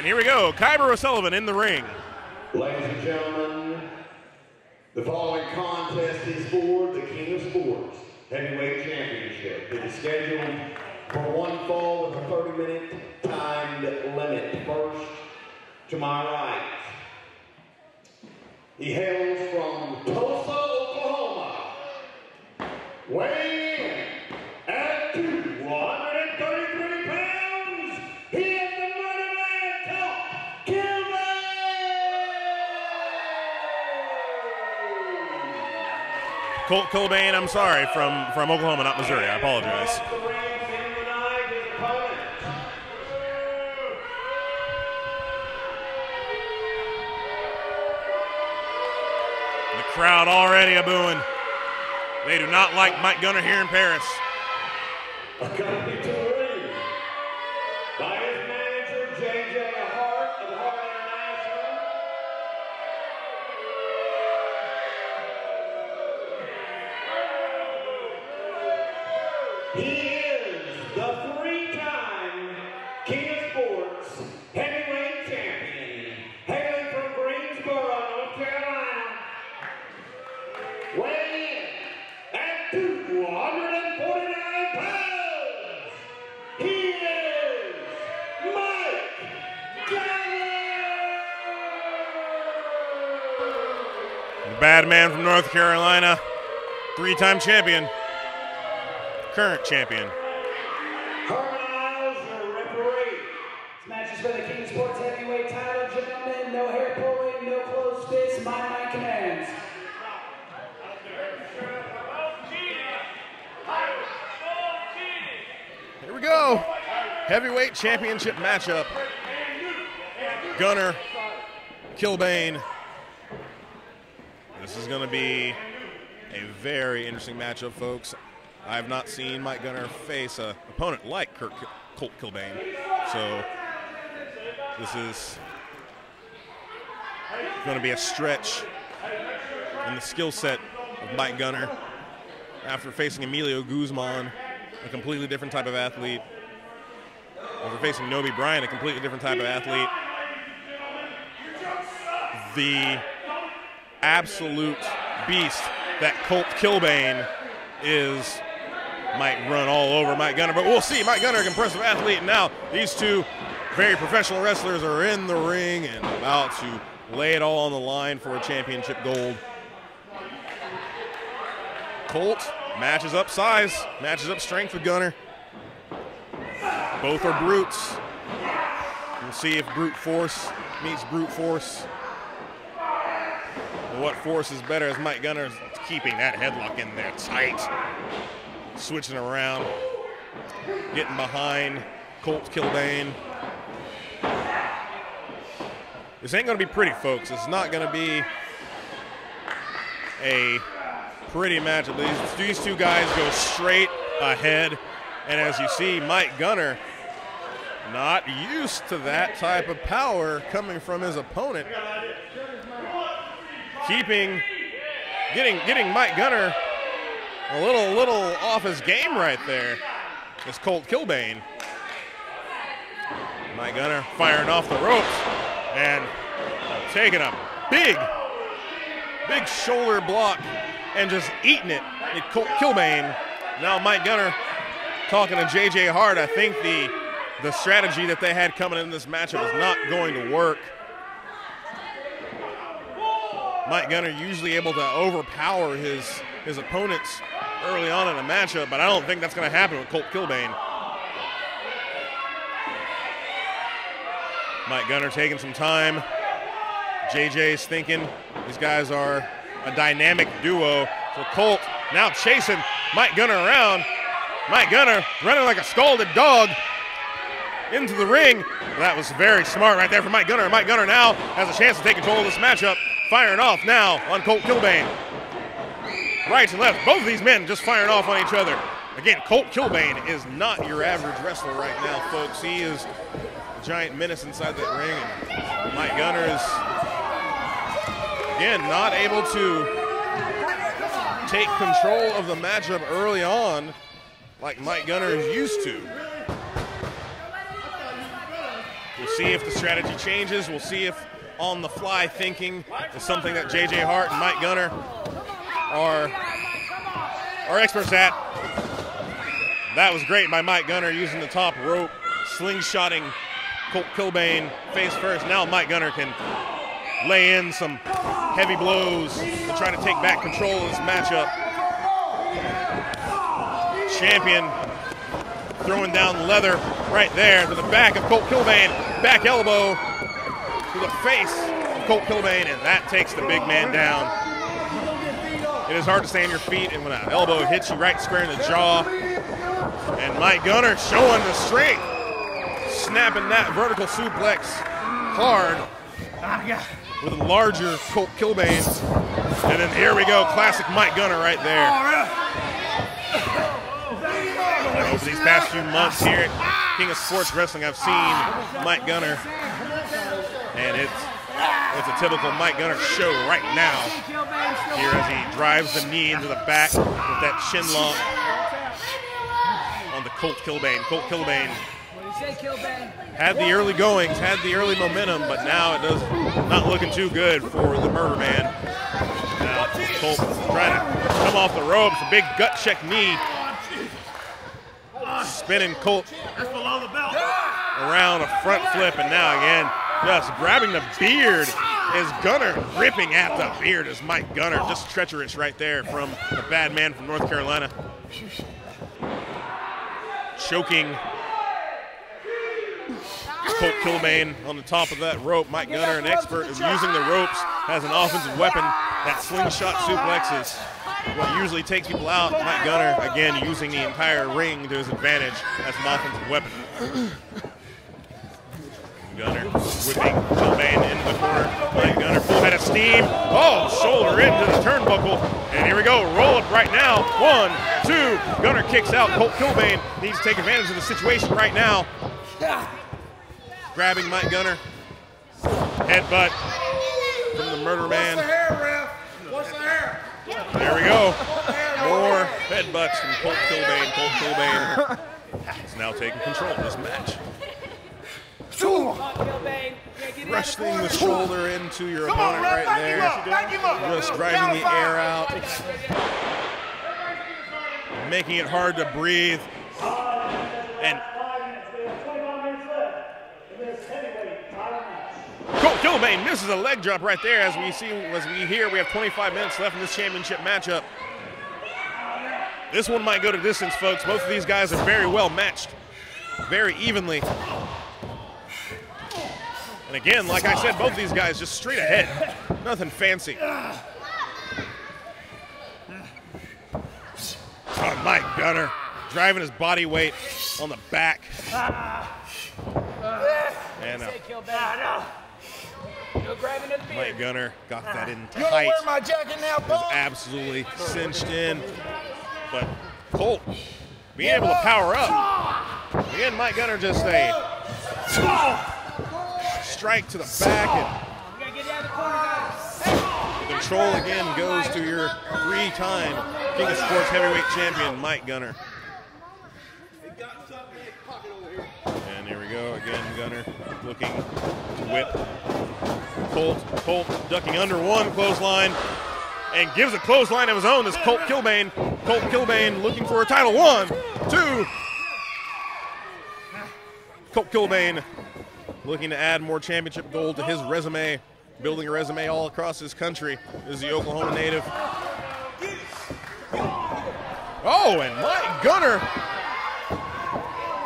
And here we go. Kyber O'Sullivan in the ring. Ladies and gentlemen, the following contest is for the King of Sports Heavyweight Championship. It is scheduled for one fall with a 30-minute timed limit. First, to my right, he hails from Tulsa, Oklahoma. Weighing Colt Killbane, I'm sorry, from, from Oklahoma, not Missouri. I apologize. The crowd already a booing. They do not like Mike Gunner here in Paris. Bad man from North Carolina, three time champion, current champion. Herman Isles, referee. This match is for the King Sports Heavyweight title, gentlemen. No hair pulling, no closed fists. My my commands. Here we go. Heavyweight championship matchup. Gunner, Killbane. Going to be a very interesting matchup, folks. I have not seen Mike Gunner face an opponent like Kurt Ki- Colt Killbane. So this is going to be a stretch in the skill set of Mike Gunner after facing Emilio Guzman, a completely different type of athlete. After facing Nobi Bryan, a completely different type of athlete. The absolute beast that Colt Killbane is might run all over Mike Gunner, but we'll see. Mike Gunner, impressive athlete. Now these two very professional wrestlers are in the ring and about to lay it all on the line for a championship gold. Colt matches up size, matches up strength with Gunner. Both are brutes. We'll see if brute force meets brute force. What force is better as Mike Gunner is keeping that headlock in there tight. Switching around, getting behind Colt Killbane. This ain't gonna be pretty, folks. It's not gonna be a pretty matchup. These, these two guys go straight ahead. And as you see, Mike Gunner not used to that type of power coming from his opponent. Keeping, getting, getting Mike Gunner a little, little off his game right there. Is Colt Killbane. Mike Gunner firing off the ropes and taking a big, big shoulder block and just eating it. It Colt Killbane. Now Mike Gunner talking to JJ Hart. I think the the strategy that they had coming in this matchup is not going to work. Mike Gunner usually able to overpower his his opponents early on in a matchup, but I don't think that's going to happen with Colt Killbane. Mike Gunner taking some time. JJ's thinking these guys are a dynamic duo. So Colt now chasing Mike Gunner around. Mike Gunner running like a scalded dog into the ring. That was very smart right there for Mike Gunner. Mike Gunner now has a chance to take control of this matchup. Firing off now on Colt Killbane. Right and left, both of these men just firing off on each other. Again, Colt Killbane is not your average wrestler right now, folks. He is a giant menace inside that ring. And Mike Gunner is, again, not able to take control of the matchup early on like Mike Gunner is used to. We'll see if the strategy changes. We'll see if on the fly thinking is something that JJ Hart and Mike Gunner are, are experts at. That was great by Mike Gunner using the top rope, slingshotting Colt Killbane face first. Now Mike Gunner can lay in some heavy blows to try to take back control of this matchup. Champion throwing down leather right there to the back of Colt Killbane. Back elbow the face of Colt Killbane, and that takes the big man down. It is hard to stay on your feet, and when an elbow hits you right square in the jaw, and Mike Gunner showing the strength, snapping that vertical suplex hard with a larger Colt Killbane. And then here we go, classic Mike Gunner right there. Over these past few months here at King of Sports Wrestling, I've seen Mike Gunner, and it's it's a typical Mike Gunner show right now. Here as he drives the knee into the back with that chin lock on the Colt Killbane. Colt Killbane had the early goings, had the early momentum, but now it does not looking too good for the Murder Man. Now Colt trying to come off the ropes, a big gut check knee. Spinning Colt around a front flip, and now again, just grabbing the beard is Gunner ripping at the beard is Mike Gunner, just treacherous right there from the bad man from North Carolina. Choking Colt Killbane on the top of that rope. Mike Gunner, an expert, is using the ropes as an offensive weapon. That slingshot suplex is what usually takes people out. Mike Gunner, again, using the entire ring to his advantage as an offensive weapon. Gunner whipping Killbane into the corner. Mike Gunner, full head of steam. Oh, shoulder into the turnbuckle. And here we go, roll up right now. One, two. Gunner kicks out. Colt Killbane needs to take advantage of the situation right now grabbing Mike Gunner. Headbutt from the murder man. What's the hair, Ref? What's the hair? There we go. More headbutts from Colt Killbane. Colt Killbane is now taking control of this match. Thrusting the shoulder into your opponent right there. Just driving the air out. Making it hard to breathe. And Colt Killbane misses a leg drop right there as we see, as we hear, we have 25 minutes left in this championship matchup. This one might go to distance, folks. Both of these guys are very well matched, very evenly. And again, like I said, both these guys just straight ahead. Nothing fancy. Oh, Mike Gunner driving his body weight on the back. And uh, Mike Gunner got that in tight. my jacket now, was absolutely cinched in. But Colt being able to power up. Again, Mike Gunner just a strike to the back and control again goes to your three-time King of Sports heavyweight champion, Mike Gunner. And here we go again, Gunner looking to whip Colt. Colt ducking under one clothesline and gives a clothesline of his own. This Colt Killbane. Colt Killbane looking for a title. One, two. Colt Killbane looking to add more championship gold to his resume, building a resume all across his country. Is the Oklahoma native. Oh, and Mike Gunner.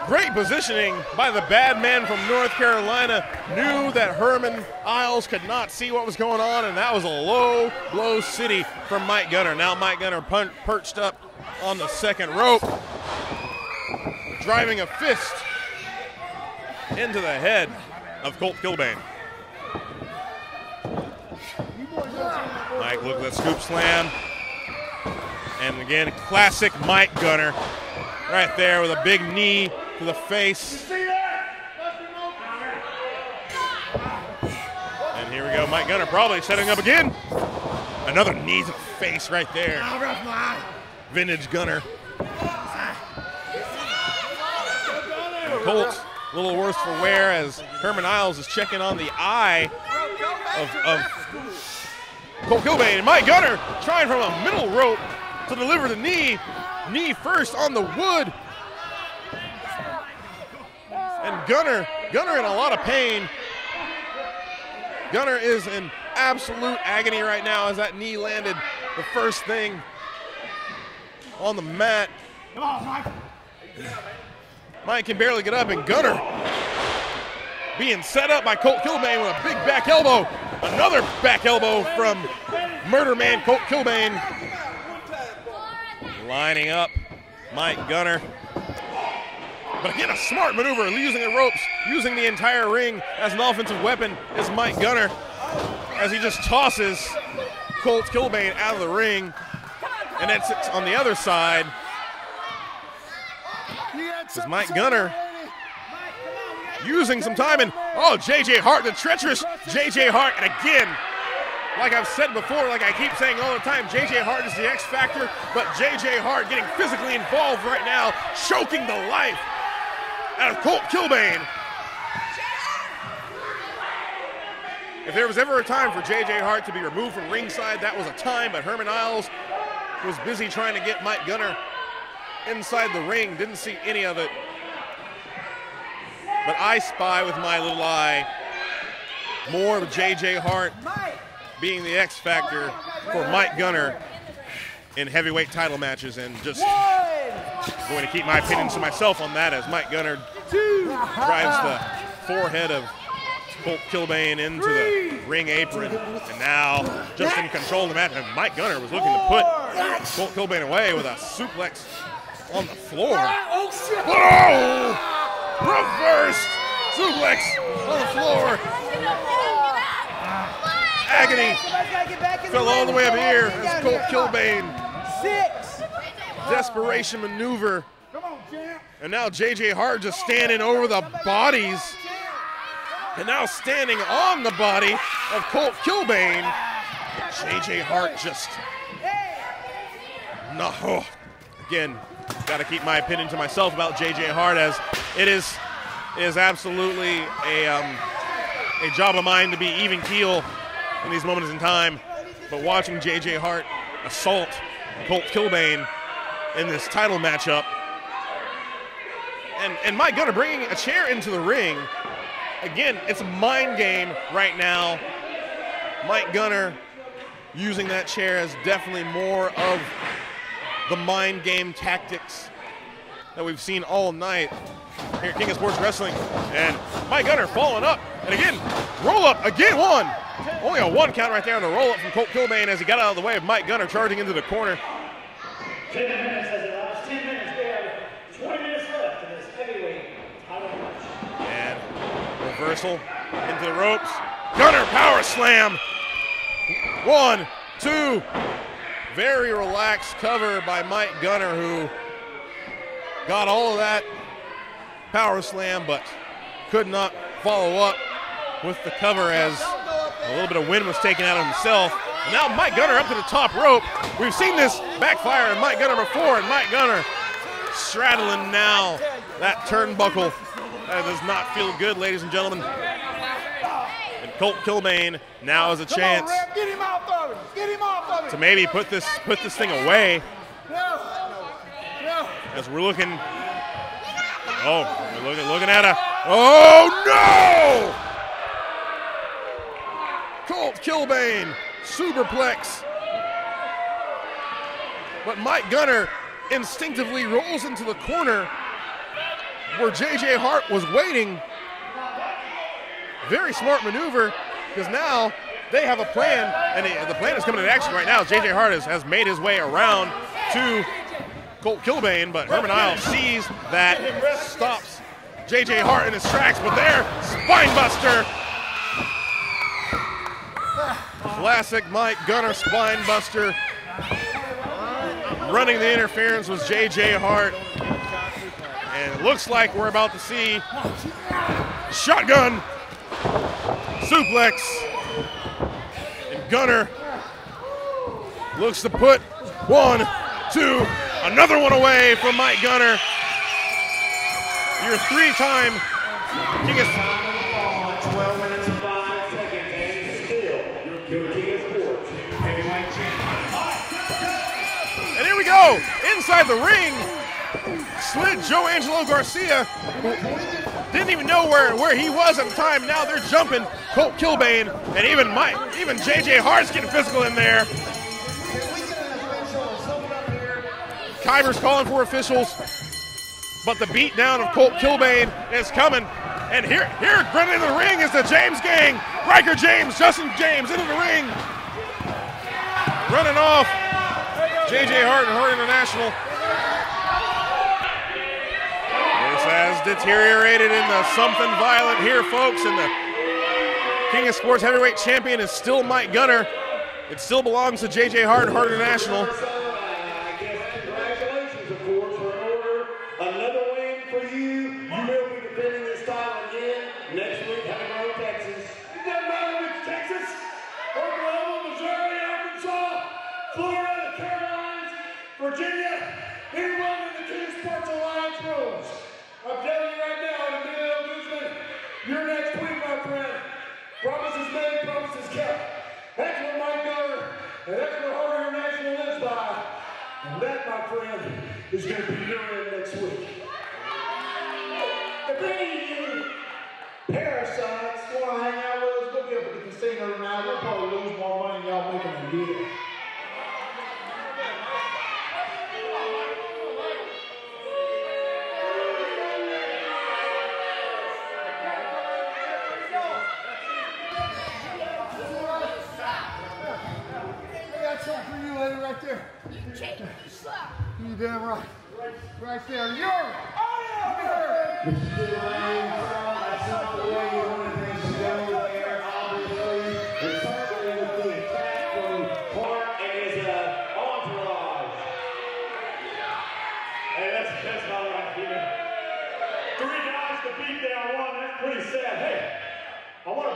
Great positioning by the bad man from North Carolina. Knew that Herman Isles could not see what was going on, and that was a low, low city from Mike Gunner. Now Mike Gunner perched up on the second rope, driving a fist into the head of Colt Killbane. Mike, look at that scoop slam. And again, classic Mike Gunner right there with a big knee to the face. And here we go, Mike Gunner probably setting up again. Another knee to the face right there. Vintage Gunner. Colt a little worse for wear as Herman Isles is checking on the eye of, of Colt Killbane. And Mike Gunner trying from a middle rope to deliver the knee. Knee first on the wood. And Gunner, Gunner in a lot of pain. Gunner is in absolute agony right now as that knee landed the first thing on the mat. Come on, Mike. Mike can barely get up, and Gunner being set up by Colt Killbane with a big back elbow. Another back elbow from Murder Man Colt Killbane. Lining up Mike Gunner. But again, a smart maneuver, using the ropes, using the entire ring as an offensive weapon is Mike Gunner as he just tosses Colt Killbane out of the ring. And it's on the other side. Is Mike Gunner using some time and oh JJ Hart the treacherous JJ Hart. And again like I've said before like I keep saying all the time JJ Hart is the X factor but JJ Hart getting physically involved right now choking the life out of Colt Killbane. If there was ever a time for JJ Hart to be removed from ringside that was a time but Herman Isles was busy trying to get Mike Gunner inside the ring didn't see any of it but I spy with my little eye more of J.J. Hart being the X factor for Mike Gunner in heavyweight title matches and just going to keep my opinions to myself on that as Mike Gunner drives the forehead of Colt Killbane into the ring apron and now just in control of the match and Mike Gunner was looking to put Colt Killbane away with a suplex on the floor. Oh! shit! Reversed suplex on the floor. Agony fell all the way up here as Colt Killbane. Six. Desperation maneuver. And now JJ Hart just standing over the bodies. And now standing on the body of Colt Killbane. JJ Hart just. No. Oh, again, got to keep my opinion to myself about JJ Hart as it is is absolutely a um, a job of mine to be even keel in these moments in time. But watching JJ Hart assault Colt Killbane in this title matchup, and and Mike Gunner bringing a chair into the ring. Again, it's a mind game right now. Mike Gunner using that chair as definitely more of the mind game tactics that we've seen all night here at King of Sports Wrestling. And Mike Gunner falling up. And again, roll up, again one. Only a one count right there on the roll up from Colt Killbane as he got out of the way of Mike Gunner charging into the corner. 10 minutes has elapsed. 10 minutes. We 20 minutes left in this heavyweight title match. And reversal into the ropes. Gunner power slam. One, two. Very relaxed cover by Mike Gunner, who got all of that power slam, but could not follow up with the cover as a little bit of wind was taken out of himself. And now Mike Gunner up to the top rope. We've seen this backfire in Mike Gunner before, and Mike Gunner straddling now that turnbuckle. That does not feel good, ladies and gentlemen. Colt Killbane now has a chance on, get him off of him. Get him off of to maybe put this put this thing away No. No. as we're looking. Oh, we're looking looking at a. Oh no! Colt Killbane superplex, but Mike Gunner instinctively rolls into the corner where JJ Hart was waiting. Very smart maneuver because now they have a plan, and the- plan is coming into action right now. JJ Hart has, has made his way around to Colt Killbane, but Herman Isles sees that, stops JJ Hart in his tracks, but there, spinebuster. Classic Mike Gunner spinebuster. Running the interference was JJ Hart. And it looks like we're about to see shotgun suplex. And Gunner looks to put one, two, another one away from Mike Gunner. Your three-time King of, the fall 12 minutes and 5 seconds, and still your King of Sports heavyweight champion. and here we go. Inside the ring, slid Joe Angelo Garcia. Didn't even know where, where he was at the time. Now they're jumping Colt Killbane, and even Mike, even JJ Hart's getting physical in there. Kyber's calling for officials, but the beatdown of Colt Killbane is coming. And here, here, running into the ring is the James gang. Riker James, Justin James into the ring. Running off. JJ Hart and Hart International. This has deteriorated into something violent here, folks. And the King of Sports heavyweight champion is still Mike Gunner. It still belongs to JJ Hart Hart International.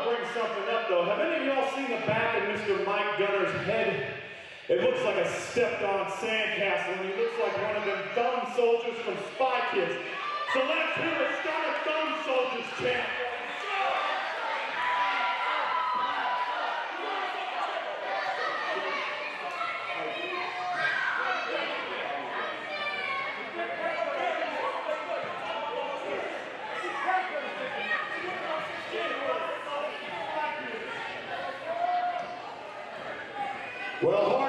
Bring something up, though. Have any of y'all seen the back of Mr. Mike Gunner's head? It looks like a stepped-on sandcastle, and he looks like one of them thumb soldiers from Spy Kids. So let's hear a start a thumb soldiers chant. Well,